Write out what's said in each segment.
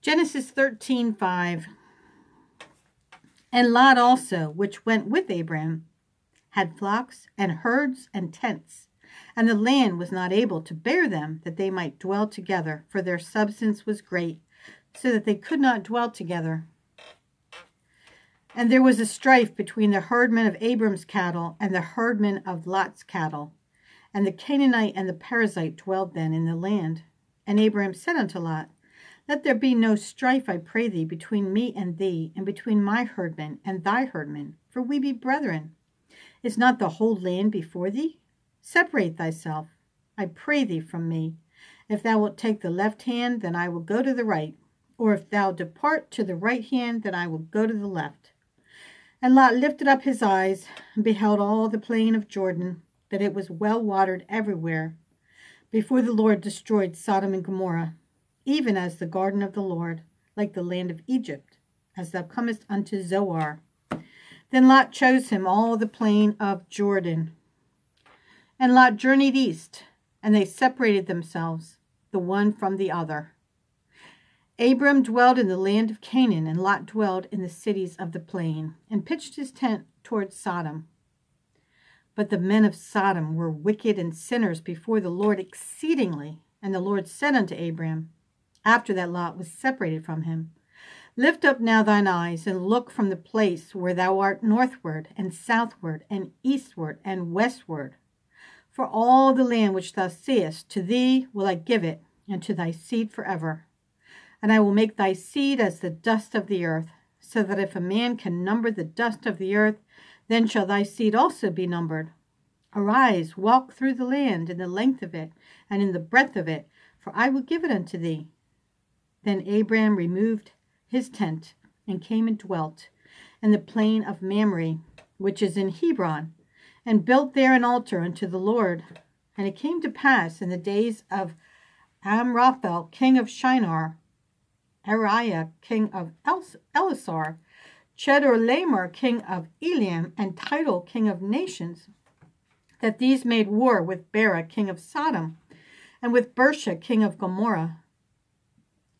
Genesis 13, 5. And Lot also, which went with Abram, had flocks and herds and tents, and the land was not able to bear them, that they might dwell together, for their substance was great, so that they could not dwell together. And there was a strife between the herdmen of Abram's cattle and the herdmen of Lot's cattle. And the Canaanite and the Perizzite dwelled then in the land. And Abram said unto Lot, Let there be no strife, I pray thee, between me and thee, and between my herdmen and thy herdmen, for we be brethren. Is not the whole land before thee? Separate thyself, I pray thee, from me. If thou wilt take the left hand, then I will go to the right, or if thou depart to the right hand, then I will go to the left. And Lot lifted up his eyes and beheld all the plain of Jordan, that it was well watered everywhere, before the Lord destroyed Sodom and Gomorrah, even as the garden of the Lord, like the land of Egypt, as thou comest unto Zoar. Then Lot chose him all the plain of Jordan. And Lot journeyed east, and they separated themselves, the one from the other. Abram dwelled in the land of Canaan, and Lot dwelled in the cities of the plain, and pitched his tent towards Sodom. But the men of Sodom were wicked and sinners before the Lord exceedingly. And the Lord said unto Abram, after that Lot was separated from him, Lift up now thine eyes, and look from the place where thou art northward, and southward, and eastward, and westward. For all the land which thou seest, to thee will I give it, and to thy seed forever and I will make thy seed as the dust of the earth, so that if a man can number the dust of the earth, then shall thy seed also be numbered. Arise, walk through the land in the length of it, and in the breadth of it, for I will give it unto thee. Then Abram removed his tent, and came and dwelt in the plain of Mamre, which is in Hebron, and built there an altar unto the Lord. And it came to pass in the days of Amraphel, king of Shinar, Arioch, king of Ellasar, Chedorlaomer, king of Elam, and Tidal, king of nations, that these made war with Bera, king of Sodom, and with Birsha, king of Gomorrah,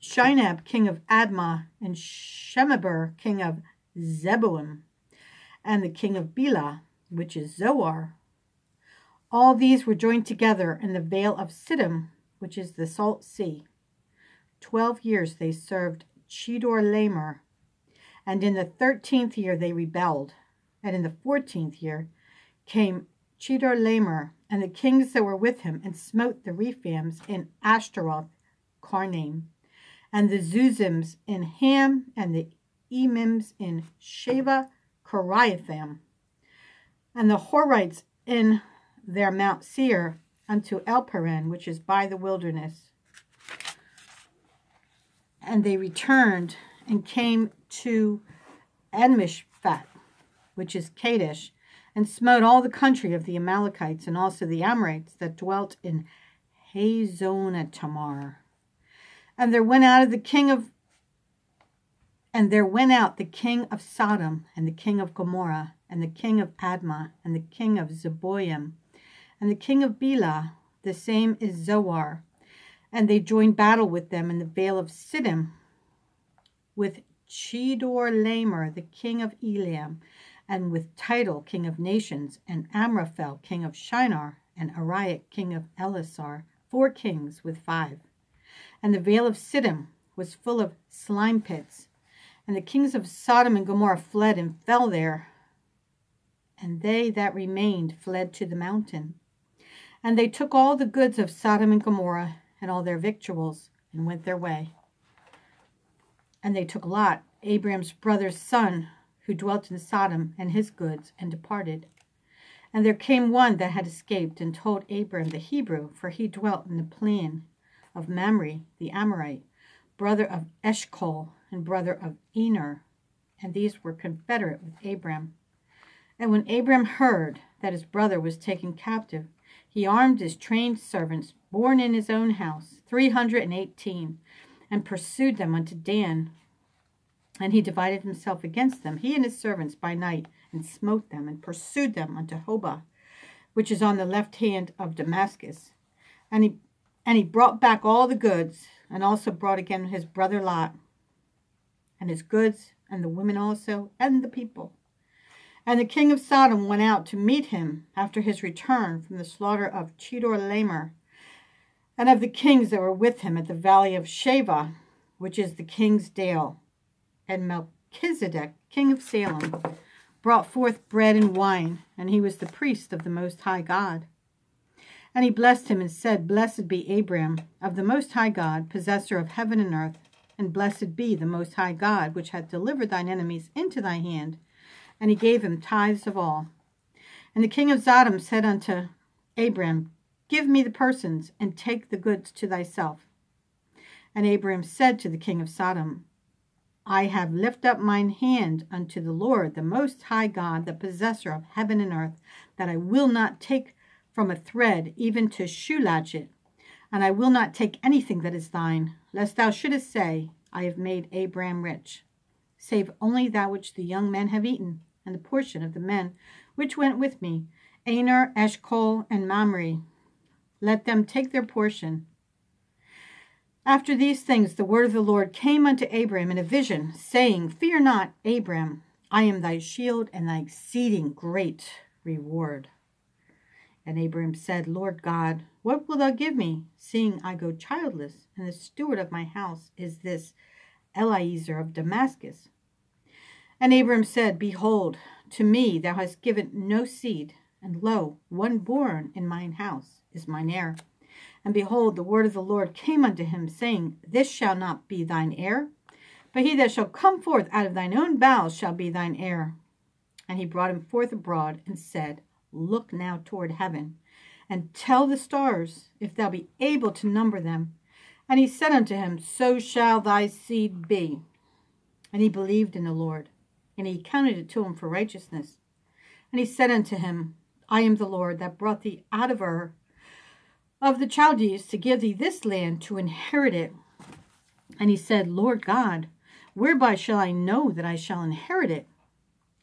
Shinab, king of Admah, and Shemeber, king of Zeboiim, and the king of Bela, which is Zoar. All these were joined together in the vale of Siddim, which is the salt sea. Twelve years they served Chedorlaomer, and in the thirteenth year they rebelled. And in the fourteenth year came Chedorlaomer and the kings that were with him, and smote the Rephaims in Ashteroth, Karnaim, and the Zuzims in Ham, and the Emims in Shaveh, Kiriathaim, and the Horites in their Mount Seir unto Elparan, which is by the wilderness. And they returned and came to Enmishpat, which is Kadesh, and smote all the country of the Amalekites and also the Amorites that dwelt in Hazezon Tamar. And there went out of the king of and there went out the king of Sodom and the king of Gomorrah and the king of Admah and the king of Zeboiim and the king of Bela, the same is Zoar, and they joined battle with them in the vale of Siddim with Chedorlaomer, the king of Elam, and with Tidal, king of nations, and Amraphel, king of Shinar, and Arioch, king of Ellasar, four kings with five. And the vale of Siddim was full of slime pits, and the kings of Sodom and Gomorrah fled and fell there, and they that remained fled to the mountain. And they took all the goods of Sodom and Gomorrah, and all their victuals, and went their way. And they took Lot, Abram's brother's son, who dwelt in Sodom, and his goods, and departed. And there came one that had escaped, and told Abram the Hebrew, for he dwelt in the plain of Mamre, the Amorite, brother of Eshcol, and brother of Aner, and these were confederate with Abram. And when Abram heard that his brother was taken captive, he armed his trained servants, born in his own house, three hundred and eighteen, and pursued them unto Dan. And he divided himself against them, he and his servants, by night, and smote them, and pursued them unto Hobah, which is on the left hand of Damascus. And he and he brought back all the goods, and also brought again his brother Lot, and his goods, and the women also, and the people. And the king of Sodom went out to meet him after his return from the slaughter of Chedorlaomer, and of the kings that were with him at the valley of Shaveh, which is the king's dale. And Melchizedek, king of Salem, brought forth bread and wine, and he was the priest of the Most High God. And he blessed him and said, Blessed be Abram, of the Most High God, possessor of heaven and earth, and blessed be the Most High God, which hath delivered thine enemies into thy hand. And he gave him tithes of all. And the king of Sodom said unto Abram, Give me the persons, and take the goods to thyself. And Abram said to the king of Sodom, I have lifted up mine hand unto the Lord, the Most High God, the possessor of heaven and earth, that I will not take from a thread even to shoe latch it, and I will not take anything that is thine, lest thou shouldest say, I have made Abram rich, save only that which the young men have eaten, and the portion of the men which went with me, Aner, Eshcol, and Mamre. Let them take their portion. After these things the word of the Lord came unto Abram in a vision, saying, Fear not, Abram, I am thy shield and thy exceeding great reward. And Abram said, Lord God, what wilt thou give me, seeing I go childless, and the steward of my house is this Eliezer of Damascus? And Abram said, Behold, to me thou hast given no seed, and lo, one born in mine house is mine heir. And behold, the word of the Lord came unto him, saying, This shall not be thine heir, but he that shall come forth out of thine own bowels shall be thine heir. And he brought him forth abroad, and said, Look now toward heaven, and tell the stars, if thou be able to number them. And he said unto him, So shall thy seed be. And he believed in the Lord, and he counted it to him for righteousness. And he said unto him, I am the Lord that brought thee out of Ur of the Chaldees to give thee this land to inherit it. And he said, Lord God, whereby shall I know that I shall inherit it?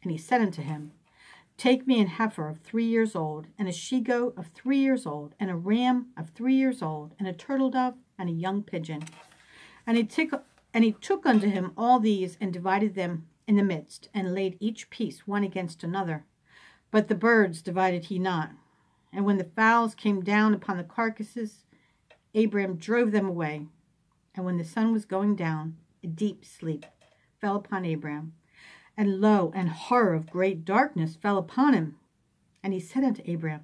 And he said unto him, Take me an heifer of three years old, and a she goat of three years old, and a ram of three years old, and a turtle dove, and a young pigeon. And he took and he took unto him all these, and divided them in the midst, and laid each piece one against another. But the birds divided he not. And when the fowls came down upon the carcasses, Abram drove them away. And when the sun was going down, a deep sleep fell upon Abram. And lo, an horror of great darkness fell upon him. And he said unto Abram,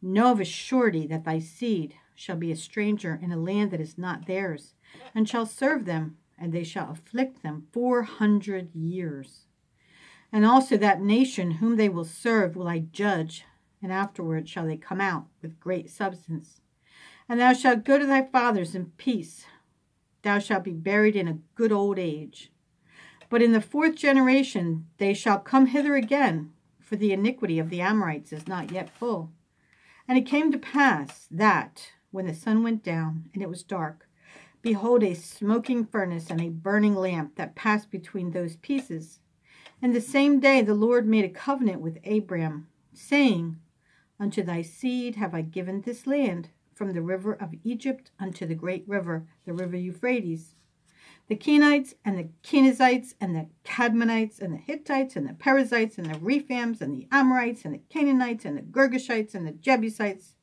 Know of a surety that thy seed shall be a stranger in a land that is not theirs, and shall serve them, and they shall afflict them four hundred years. And also that nation whom they will serve will I judge, and afterward shall they come out with great substance. And thou shalt go to thy fathers in peace. Thou shalt be buried in a good old age. But in the fourth generation they shall come hither again, for the iniquity of the Amorites is not yet full. And it came to pass that, when the sun went down, and it was dark, behold, a smoking furnace and a burning lamp that passed between those pieces. And the same day the Lord made a covenant with Abram, saying, Unto thy seed have I given this land, from the river of Egypt unto the great river, the river Euphrates the Kenites and the Kenizzites and the Cadmonites and the Hittites and the Perizzites and the Rephaims and the Amorites and the Canaanites and the Girgashites and the Jebusites.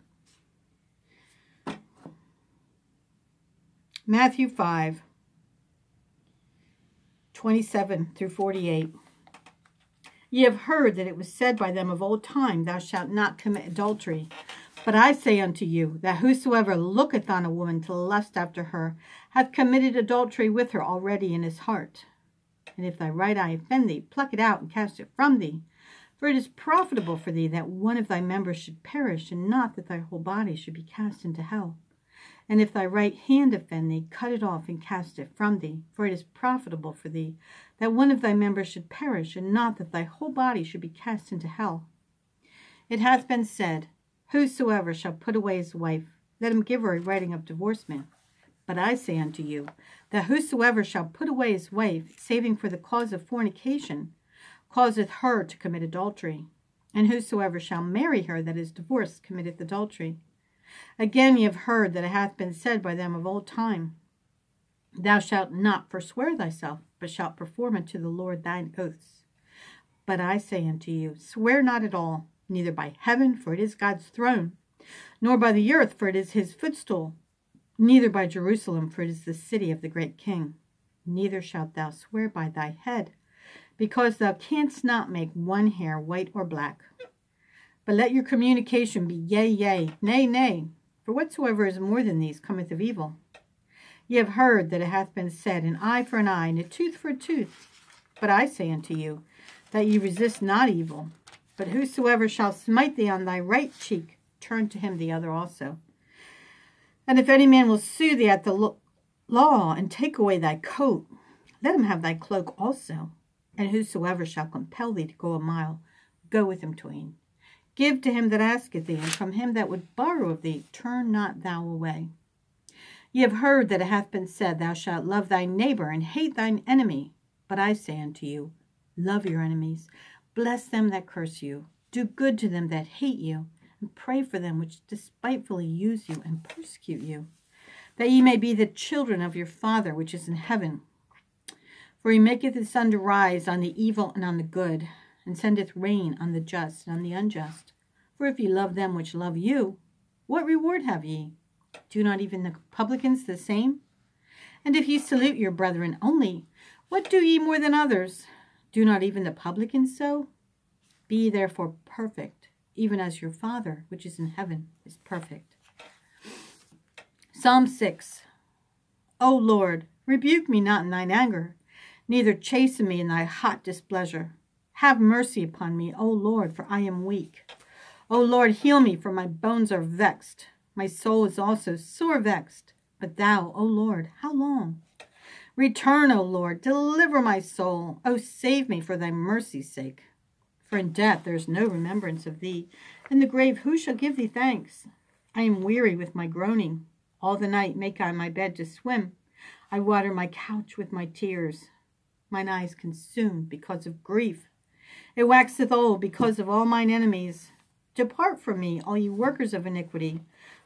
Matthew 5, 27 through 48. Ye have heard that it was said by them of old time, Thou shalt not commit adultery. But I say unto you, that whosoever looketh on a woman to lust after her hath committed adultery with her already in his heart. And if thy right eye offend thee, pluck it out and cast it from thee. For it is profitable for thee that one of thy members should perish, and not that thy whole body should be cast into hell. And if thy right hand offend thee, cut it off and cast it from thee. For it is profitable for thee that one of thy members should perish, and not that thy whole body should be cast into hell. It hath been said, Whosoever shall put away his wife, let him give her a writing of divorcement. But I say unto you, that whosoever shall put away his wife, saving for the cause of fornication, causeth her to commit adultery. And whosoever shall marry her that is divorced committeth adultery. Again ye have heard that it hath been said by them of old time, Thou shalt not forswear thyself, but shalt perform unto the Lord thine oaths. But I say unto you, swear not at all, neither by heaven, for it is God's throne, nor by the earth, for it is his footstool, neither by Jerusalem, for it is the city of the great king. Neither shalt thou swear by thy head, because thou canst not make one hair white or black. But let your communication be yea, yea, nay, nay, for whatsoever is more than these cometh of evil. Ye have heard that it hath been said, An eye for an eye, and a tooth for a tooth. But I say unto you, that ye resist not evil. But whosoever shall smite thee on thy right cheek, turn to him the other also. And if any man will sue thee at the law, and take away thy coat, let him have thy cloak also. And whosoever shall compel thee to go a mile, go with him twain. Give to him that asketh thee, and from him that would borrow of thee, turn not thou away. Ye have heard that it hath been said, Thou shalt love thy neighbor, and hate thine enemy. But I say unto you, Love your enemies, bless them that curse you, do good to them that hate you, and pray for them which despitefully use you and persecute you, that ye may be the children of your Father which is in heaven. For he maketh his sun to rise on the evil and on the good, and sendeth rain on the just and on the unjust. For if ye love them which love you, what reward have ye? Do not even the publicans the same? And if ye salute your brethren only, what do ye more than others? Do not even the publicans so? Be therefore perfect, even as your Father, which is in heaven, is perfect. Psalm 6 O Lord, rebuke me not in thine anger, neither chasten me in thy hot displeasure. Have mercy upon me, O Lord, for I am weak. O Lord, heal me, for my bones are vexed. My soul is also sore vexed. But thou, O Lord, how long? Return, O Lord, deliver my soul. O save me for thy mercy's sake. For in death there is no remembrance of thee. In the grave who shall give thee thanks? I am weary with my groaning. All the night make I my bed to swim. I water my couch with my tears. Mine eyes consumed because of grief. It waxeth old because of all mine enemies. Depart from me, all ye workers of iniquity.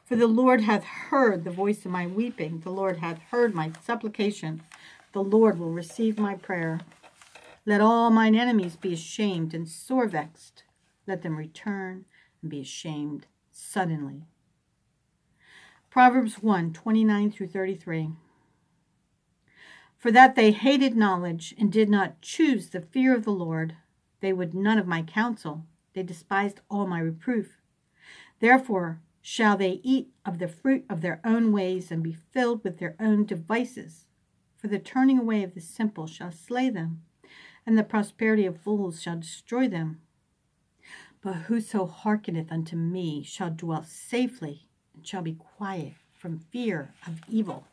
For the Lord hath heard the voice of my weeping. The Lord hath heard my supplication. The Lord will receive my prayer. Let all mine enemies be ashamed and sore vexed. Let them return and be ashamed suddenly. Proverbs 1 29 through 33. For that they hated knowledge and did not choose the fear of the Lord, they would none of my counsel. They despised all my reproof. Therefore shall they eat of the fruit of their own ways and be filled with their own devices. For the turning away of the simple shall slay them, and the prosperity of fools shall destroy them. But whoso hearkeneth unto me shall dwell safely, and shall be quiet from fear of evil.